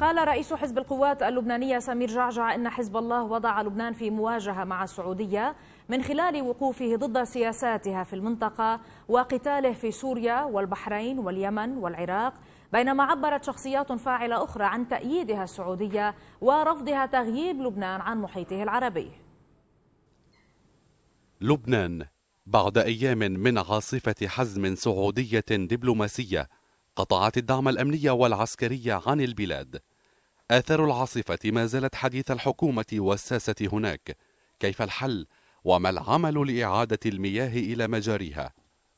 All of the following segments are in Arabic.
قال رئيس حزب القوات اللبنانية سمير جعجع إن حزب الله وضع لبنان في مواجهة مع السعودية من خلال وقوفه ضد سياساتها في المنطقة وقتاله في سوريا والبحرين واليمن والعراق بينما عبرت شخصيات فاعلة أخرى عن تأييدها السعودية ورفضها تغييب لبنان عن محيطه العربي. لبنان بعد أيام من عاصفة حزم سعودية دبلوماسية قطعت الدعم الأمني والعسكري عن البلاد. آثار العاصفة ما زالت حديث الحكومة والساسة هناك. كيف الحل؟ وما العمل لإعادة المياه إلى مجاريها؟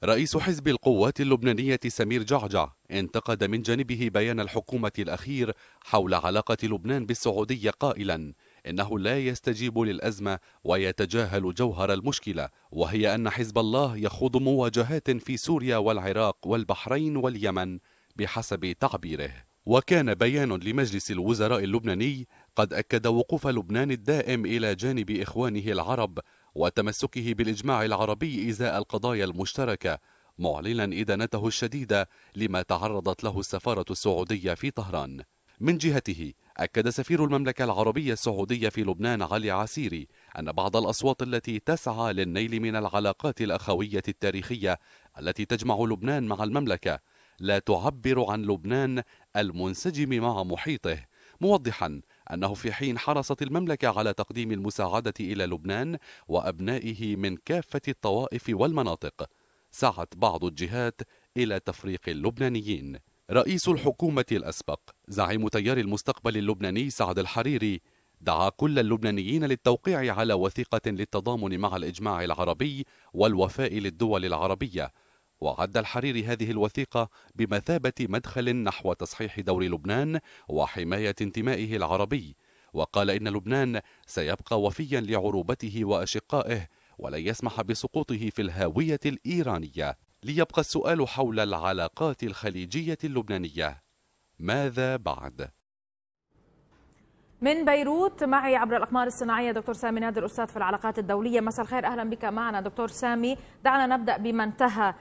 رئيس حزب القوات اللبنانية سمير جعجع انتقد من جانبه بيان الحكومة الأخير حول علاقة لبنان بالسعودية قائلا إنه لا يستجيب للأزمة ويتجاهل جوهر المشكلة وهي أن حزب الله يخوض مواجهات في سوريا والعراق والبحرين واليمن بحسب تعبيره. وكان بيان لمجلس الوزراء اللبناني قد أكد وقوف لبنان الدائم إلى جانب إخوانه العرب وتمسكه بالإجماع العربي إزاء القضايا المشتركة معلنا إدانته الشديدة لما تعرضت له السفارة السعودية في طهران. من جهته أكد سفير المملكة العربية السعودية في لبنان علي عسيري أن بعض الأصوات التي تسعى للنيل من العلاقات الأخوية التاريخية التي تجمع لبنان مع المملكة لا تعبر عن لبنان المنسجم مع محيطه موضحا أنه في حين حرصت المملكة على تقديم المساعدة إلى لبنان وأبنائه من كافة الطوائف والمناطق. سعت بعض الجهات إلى تفريق اللبنانيين. رئيس الحكومة الأسبق زعيم تيار المستقبل اللبناني سعد الحريري دعا كل اللبنانيين للتوقيع على وثيقة للتضامن مع الإجماع العربي والوفاء للدول العربية وعد الحريري هذه الوثيقة بمثابة مدخل نحو تصحيح دور لبنان وحماية انتمائه العربي. وقال إن لبنان سيبقى وفيا لعروبته وأشقائه ولن يسمح بسقوطه في الهاوية الإيرانية. ليبقى السؤال حول العلاقات الخليجية اللبنانية. ماذا بعد؟ من بيروت معي عبر الأقمار الصناعية دكتور سامي نادر أستاذ في العلاقات الدولية. مساء الخير أهلا بك معنا دكتور سامي. دعنا نبدأ بما انتهى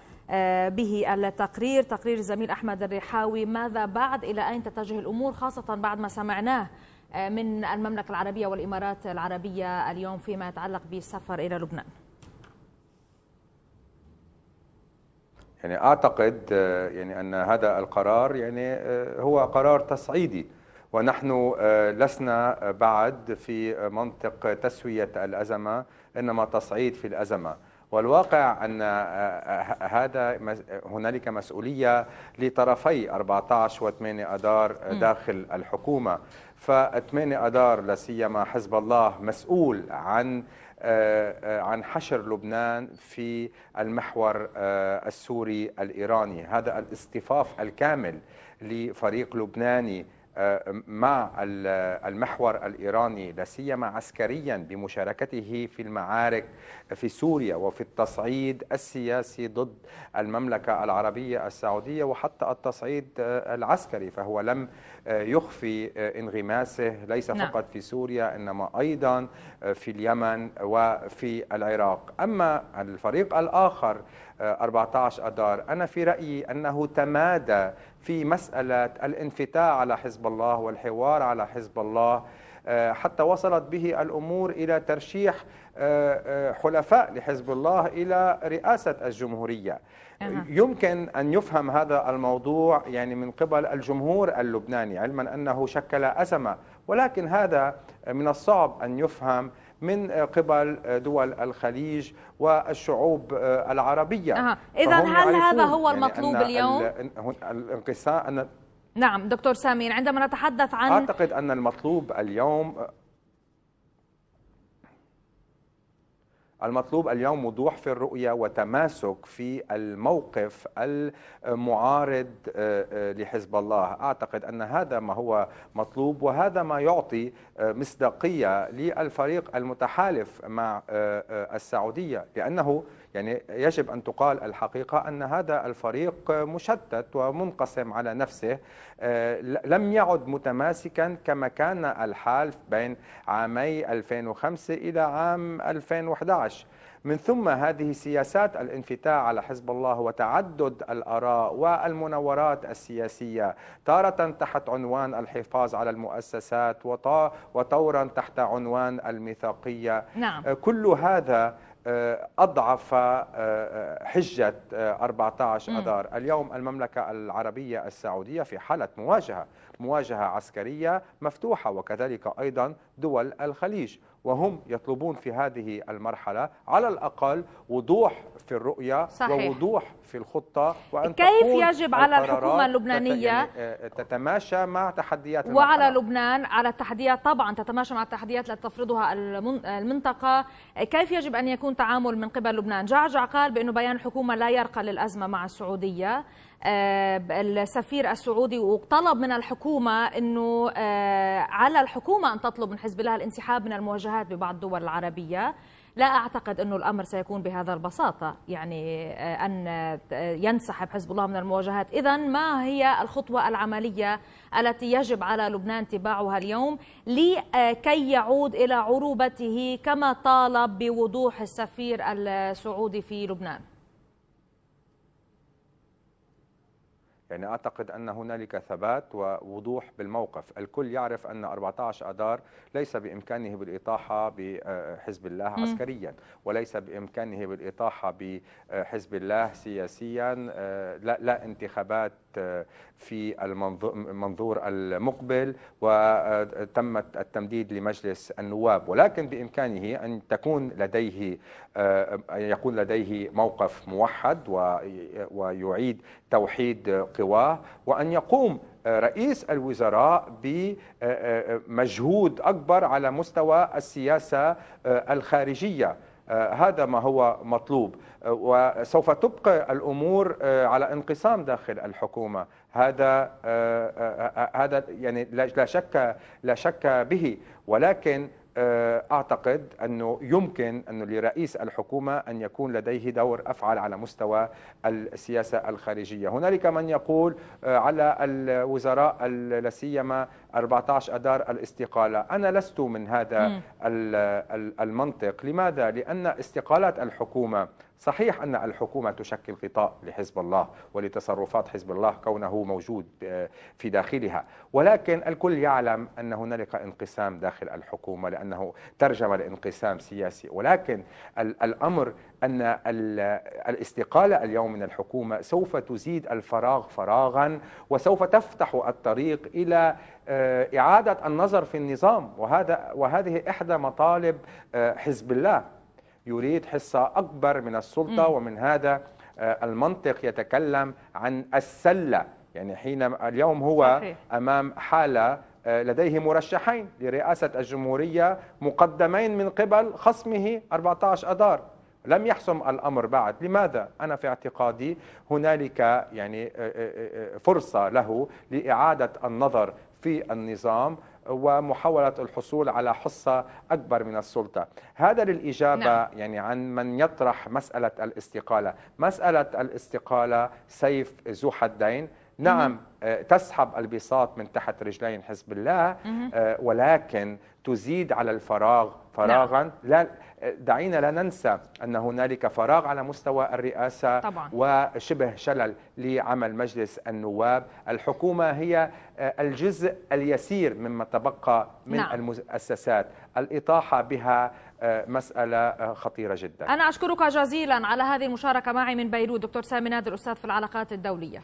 به التقرير. تقرير الزميل أحمد الرحاوي ماذا بعد؟ إلى أين تتجه الأمور خاصة بعد ما سمعناه آه، من المملكة العربية والإمارات العربية اليوم فيما يتعلق بالسفر إلى لبنان؟ يعني أعتقد آه، يعني أن هذا القرار يعني هو قرار تصعيدي. ونحن لسنا بعد في منطق تسوية الأزمة إنما تصعيد في الأزمة. والواقع أن آه، آه، هذا هنالك مسؤولية لطرفي 14 و8 اذار داخل الحكومة. ف8 اذار لا سيما حزب الله مسؤول عن آه، عن حشر لبنان في المحور السوري الإيراني. هذا الاصطفاف الكامل لفريق لبناني مع المحور الإيراني لا سيما عسكريا بمشاركته في المعارك في سوريا وفي التصعيد السياسي ضد المملكة العربية السعودية وحتى التصعيد العسكري فهو لم يخفي انغماسه ليس نعم. فقط في سوريا إنما أيضا في اليمن وفي العراق أما الفريق الآخر 14 اذار أنا في رأيي أنه تمادى في مسألة الانفتاح على حزب الله والحوار على حزب الله آه، حتى وصلت به الأمور إلى ترشيح آه، آه، حلفاء لحزب الله إلى رئاسة الجمهورية يمكن أن يفهم هذا الموضوع يعني من قبل الجمهور اللبناني علما أنه شكل أزمة ولكن هذا من الصعب أن يفهم من قبل دول الخليج والشعوب العربية أه. إذا هل هذا هو يعني المطلوب يعني اليوم؟ الانقسام نعم دكتور سامين عندما نتحدث عن أعتقد أن المطلوب اليوم المطلوب اليوم وضوح في الرؤية وتماسك في الموقف المعارض آه، آه، لحزب الله. أعتقد أن هذا ما هو مطلوب وهذا ما يعطي آه، مصداقية للفريق المتحالف مع السعودية لأنه يعني يجب أن تقال الحقيقة أن هذا الفريق مشتت ومنقسم على نفسه آه، لم يعد متماسكا كما كان الحال بين عامي 2005 إلى عام 2011 من ثم هذه سياسات الانفتاح على حزب الله وتعدد الآراء والمناورات السياسية تارة تحت عنوان الحفاظ على المؤسسات وطورا تحت عنوان الميثاقية نعم. كل هذا أضعف حجة 14 أذار. اليوم المملكة العربية السعودية في حالة مواجهة مواجهة عسكرية مفتوحة وكذلك أيضا دول الخليج. وهم يطلبون في هذه المرحلة على الأقل وضوح في الرؤية صحيح. ووضوح في الخطة وأن كيف يجب على الحكومة اللبنانية يعني تتماشى مع تحديات وعلى المرحلة. لبنان على التحديات طبعا تتماشى مع التحديات التي تفرضها المنطقة كيف يجب أن يكون تعامل من قبل لبنان جعجع قال بأنه بيان الحكومة لا يرقى للأزمة مع السعودية آه، السفير السعودي وطلب من الحكومة أنه آه، على الحكومة أن تطلب من حزب الله الانسحاب من المواجهات ببعض الدول العربية. لا أعتقد أنه الأمر سيكون بهذا البساطة يعني آه، أن ينسحب حزب الله من المواجهات. إذا ما هي الخطوة العملية التي يجب على لبنان اتباعها اليوم لكي يعود إلى عروبته كما طالب بوضوح السفير السعودي في لبنان؟ يعني أعتقد أن هنالك ثبات ووضوح بالموقف. الكل يعرف أن 14 أذار ليس بإمكانه بالإطاحة بحزب الله عسكريا وليس بإمكانه بالإطاحة بحزب الله سياسيا لا, لا انتخابات في المنظور المقبل وتمت التمديد لمجلس النواب. ولكن بإمكانه أن تكون لديه أن يكون لديه موقف موحد ويعيد توحيد قواه وأن يقوم رئيس الوزراء بمجهود أكبر على مستوى السياسة الخارجية. هذا ما هو مطلوب. وسوف تبقى الأمور على انقسام داخل الحكومة. هذا هذا يعني لا شك لا شك به. ولكن آه، أعتقد أنه يمكن أنه لرئيس الحكومة أن يكون لديه دور أفعل على مستوى السياسة الخارجية، هنالك من يقول آه، على الوزراء لا سيما 14 اذار الاستقالة، أنا لست من هذا المنطق، لماذا؟ لأن استقالات الحكومة صحيح أن الحكومة تشكل غطاء لحزب الله ولتصرفات حزب الله كونه موجود في داخلها ولكن الكل يعلم أن هنالك انقسام داخل الحكومة لأنه ترجم لانقسام سياسي. ولكن الأمر أن الاستقالة اليوم من الحكومة سوف تزيد الفراغ فراغا وسوف تفتح الطريق إلى آه، إعادة النظر في النظام. وهذا وهذه إحدى مطالب آه، حزب الله. يريد حصة أكبر من السلطة ومن هذا آه، المنطق يتكلم عن السلة. يعني حين اليوم هو. أمام حالة لديه مرشحين لرئاسة الجمهورية مقدمين من قبل خصمه 14 أذار لم يحسم الأمر بعد. لماذا؟ أنا في اعتقادي هنالك يعني آه، فرصة له لإعادة النظر في النظام ومحاولة الحصول على حصة أكبر من السلطة. هذا للإجابة نعم. يعني عن من يطرح مسألة الاستقالة. مسألة الاستقالة سيف ذو حدين. نعم آه، تسحب البساط من تحت رجلين حزب الله. آه، ولكن تزيد على الفراغ. فراغا نعم. لا دعينا لا ننسى أن هنالك فراغ على مستوى الرئاسة طبعا. وشبه شلل لعمل مجلس النواب. الحكومة هي آه، الجزء اليسير مما تبقى من نعم. المؤسسات. الإطاحة بها آه، مسألة آه، خطيرة جدا. أنا أشكرك جزيلا على هذه المشاركة معي من بيروت دكتور سامي نادر أستاذ في العلاقات الدولية.